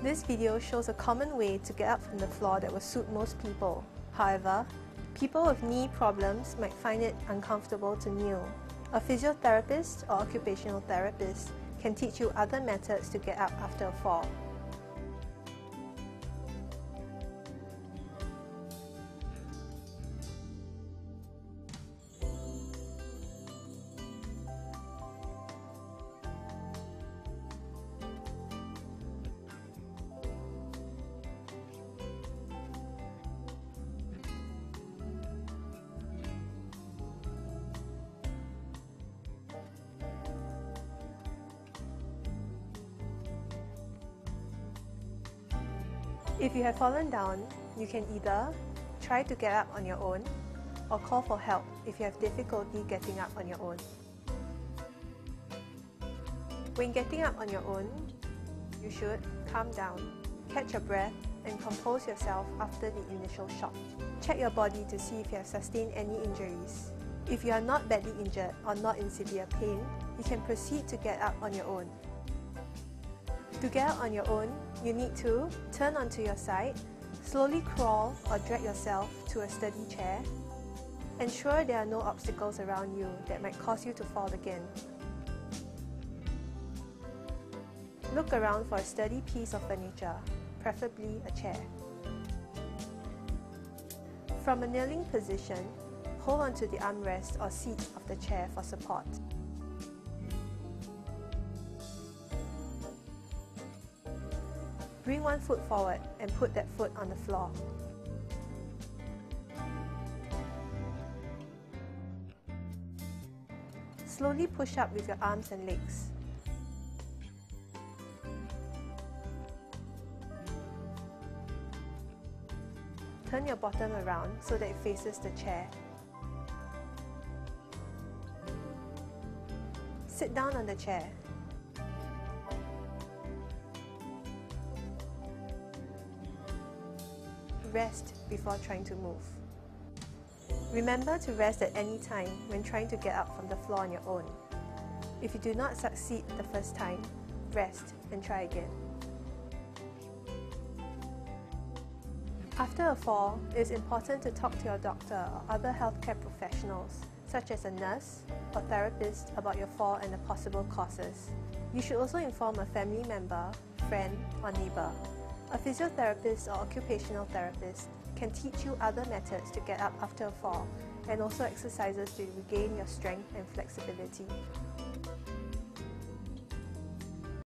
This video shows a common way to get up from the floor that will suit most people. However, people with knee problems might find it uncomfortable to kneel. A physiotherapist or occupational therapist can teach you other methods to get up after a fall. If you have fallen down, you can either try to get up on your own or call for help if you have difficulty getting up on your own. When getting up on your own, you should calm down, catch your breath, and compose yourself after the initial shock. Check your body to see if you have sustained any injuries. If you are not badly injured or not in severe pain, you can proceed to get up on your own. To get up on your own, you need to turn onto your side, slowly crawl or drag yourself to a steady chair. Ensure there are no obstacles around you that might cause you to fall again. Look around for a sturdy piece of furniture, preferably a chair. From a kneeling position, hold onto the armrest or seat of the chair for support. Bring one foot forward and put that foot on the floor. Slowly push up with your arms and legs. Turn your bottom around so that it faces the chair. Sit down on the chair. Rest before trying to move. Remember to rest at any time when trying to get up from the floor on your own. If you do not succeed the first time, rest and try again. After a fall, it is important to talk to your doctor or other healthcare professionals, such as a nurse or therapist, about your fall and the possible causes. You should also inform a family member, friend, or neighbor. A physiotherapist or occupational therapist can teach you other methods to get up after a fall and also exercises to regain your strength and flexibility.